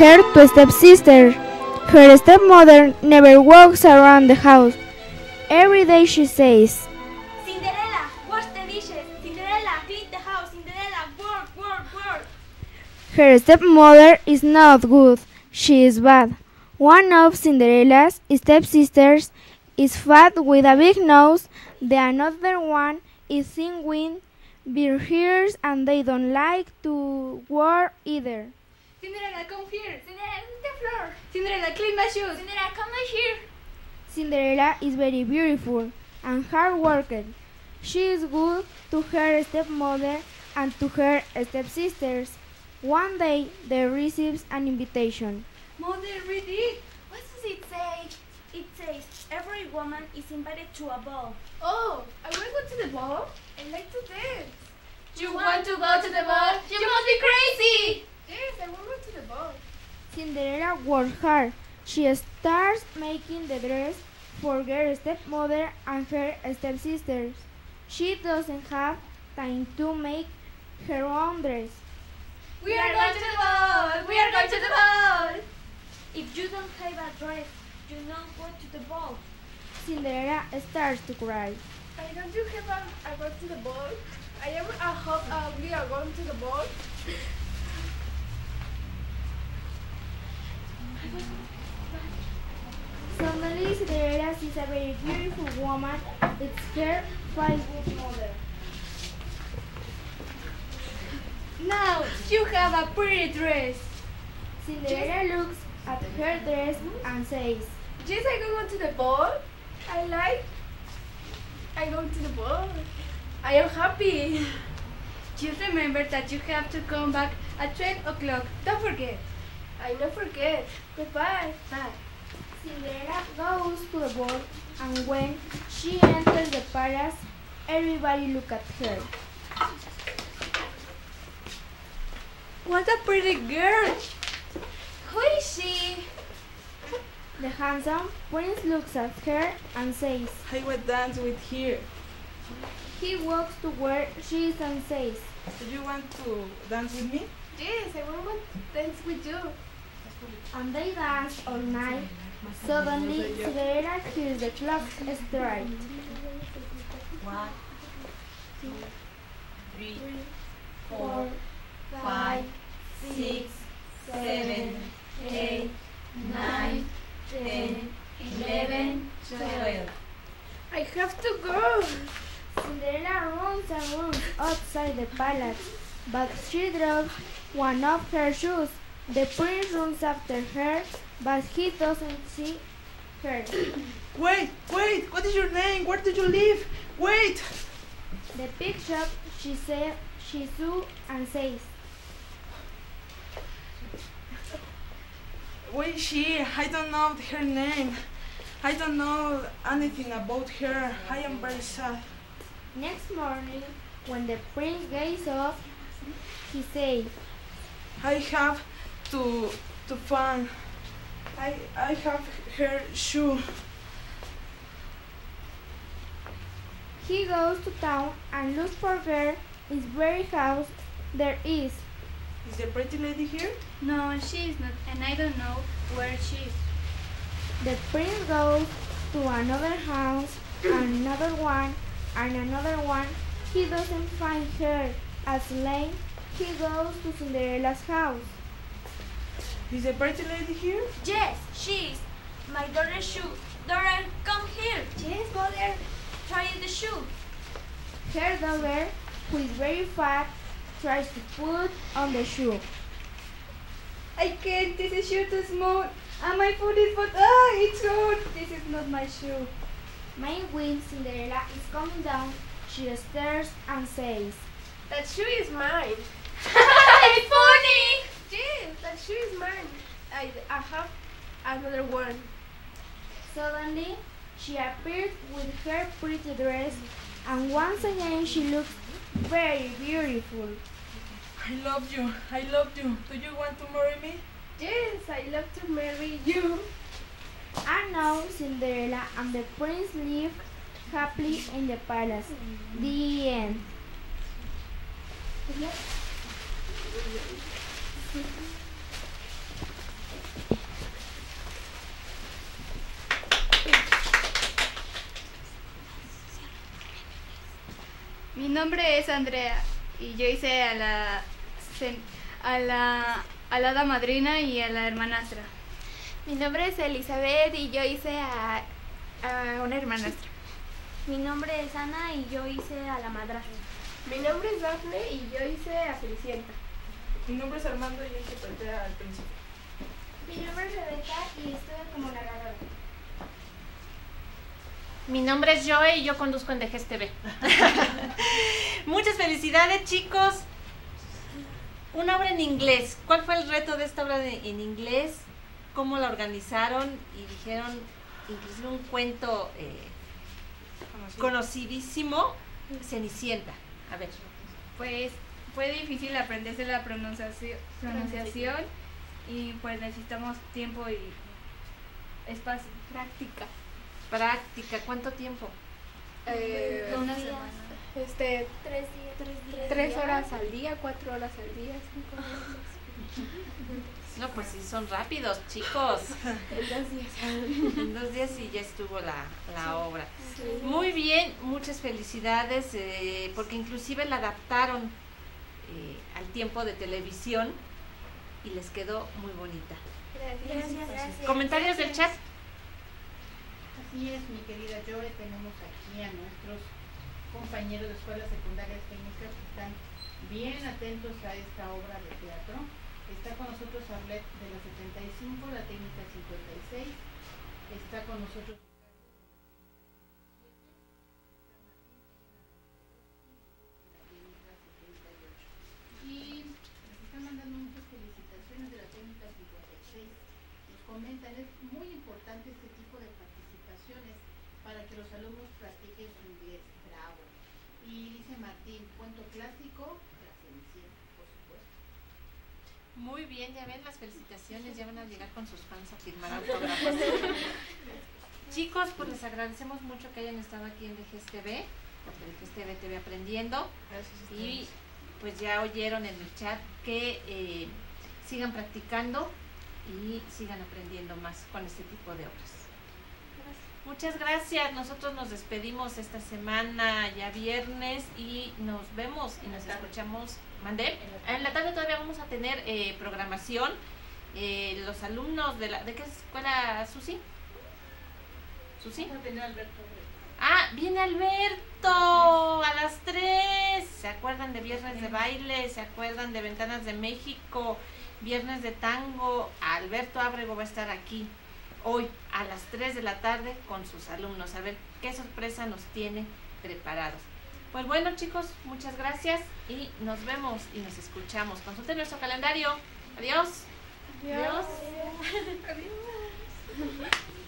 her to stepsister. Her stepmother never walks around the house. Every day she says, Cinderella, wash the dishes. Cinderella, clean the house. Cinderella, work, work, work. Her stepmother is not good. She is bad. One of Cinderella's stepsisters is fat with a big nose. The another one is thin with big ears and they don't like to work either. Cinderella, come here. Cinderella, on the floor. Cinderella, clean my shoes. Cinderella, come here. Cinderella is very beautiful and hardworking. She is good to her stepmother and to her stepsisters. One day they receives an invitation. Mother, read it. What does it say? It says every woman is invited to a ball. Oh, I want to go to the ball. I like to dance. You want to go to the ball? You must be crazy. Yes, I want to to the ball. Cinderella works hard. She starts making the dress for her stepmother and her stepsisters. She doesn't have time to make her own dress. We are going to the ball. We are going to the ball. If you don't have a dress, you don't go to the ball. Cinderella starts to cry. I don't you have a, a go to the ball? I am a hope uh, we are going to the ball. Cinderella sees a very beautiful woman with her five good mother. Now you have a pretty dress. Cinderella looks at her dress and says, Yes, I go to the ball. I like. I go to the ball. I am happy. Just remember that you have to come back at 12 o'clock. Don't forget. I don't forget. Goodbye. Bye. Cinderella goes to the ball, and when she enters the palace, everybody look at her. What a pretty girl. Who is she? The handsome prince looks at her and says, I will dance with her. he walks to where she is and says, Do you want to dance with me? Yes, I want to dance with you. and they dance all night. Suddenly, Cinderella hears the clock strike. One, two, three, Four, five, six, seven, eight, nine, ten, eleven, twelve. I have to go. Cinderella runs and runs outside the palace, but she drops one of her shoes. The prince runs after her, but he doesn't see her. Wait, wait, what is your name? Where do you live? Wait! The pig shop, she said, she saw and says, Where is she? I don't know her name. I don't know anything about her. I am very sad. Next morning, when the prince gets up, he says, I have to to find. I I have her shoe. he goes to town and looks for her in very house there is. Is the pretty lady here? No, she is not, and I don't know where she is. The prince goes to another house, another one, and another one. He doesn't find her. As late, he goes to Cinderella's house. Is the pretty lady here? Yes, she is. My daughter's shoe. Daughter, come here. Yes, mother. Try the shoe. Her daughter, who is very fat, tries to put on the shoe. I can't. This is shoe too small. And my foot is but ah, it's hurt. This is not my shoe. Meanwhile, Cinderella is coming down. She stares and says, That shoe is mine. it's funny. Yes, that shoe is mine. I, I have another one. Suddenly, she appeared with her pretty dress, and once again she looked very beautiful. I love you. I love you. Do you want to marry me? Yes, I love to marry you. And now Cinderella and the prince live happily in the palace. The end. Mi nombre es Andrea y yo hice a la, a la, a la madrina y a la hermanastra. Mi nombre es Elizabeth y yo hice a, a una hermanastra. Mi nombre es Ana y yo hice a la madrastra. Mi nombre es Daphne y yo hice a Felicienta. Mi nombre es Armando y yo interpreté al príncipe. Mi nombre es Rebeca y estuve como narradora. Mi nombre es Joe y yo conduzco en Dejes TV. Muchas felicidades, chicos. Una obra en inglés. ¿Cuál fue el reto de esta obra de- en inglés? ¿Cómo la organizaron? Y dijeron, inclusive un cuento eh, conocidísimo, Cenicienta. A ver. Pues fue difícil aprenderse la pronunciación, pronunciación y pues necesitamos tiempo y espacio, práctica. Práctica, ¿cuánto tiempo? Eh, Una semana. este, Tres días. Tres, tres horas al día, cuatro horas al día, cinco horas. No, pues sí, son rápidos, chicos. En dos días. En dos días y ya estuvo la, la obra. Muy bien, muchas felicidades, eh, porque inclusive la adaptaron eh, al tiempo de televisión y les quedó muy bonita. Gracias. Gracias. ¿Comentarios del chat? Así es, mi querida Joe, tenemos aquí a nuestros compañeros de escuelas secundarias técnicas que están bien atentos a esta obra de teatro. Está con nosotros Arlet de la 75, la técnica 56. Está con nosotros y nos están mandando muchas felicitaciones de la técnica 56. Nos comentan, es muy importante este tipo de participaciones para que los alumnos practiquen su inglés. Bravo. Y dice Martín, cuento clásico, la Cenicienta, por supuesto. Muy bien, ya ven las felicitaciones, ya van a llegar con sus fans a firmar autógrafos. Chicos, pues les agradecemos mucho que hayan estado aquí en DGS TV, porque DGS TV TV aprendiendo. Y pues ya oyeron en el chat que eh, sigan practicando y sigan aprendiendo más con este tipo de obras. Muchas gracias. Nosotros nos despedimos esta semana, ya viernes, y nos vemos y nos escuchamos. ¿Mandé? En la tarde todavía vamos a tener eh, programación. Eh, los alumnos de la. ¿De qué escuela, Susi? ¿Susi? Ah, viene Alberto a las 3. ¿Se acuerdan de Viernes de Baile? ¿Se acuerdan de Ventanas de México? Viernes de Tango. Alberto Ábrego va a estar aquí hoy a las 3 de la tarde con sus alumnos. A ver qué sorpresa nos tiene preparados. Pues bueno chicos, muchas gracias y nos vemos y nos escuchamos. Consulten nuestro calendario. Adiós. Adiós. Adiós.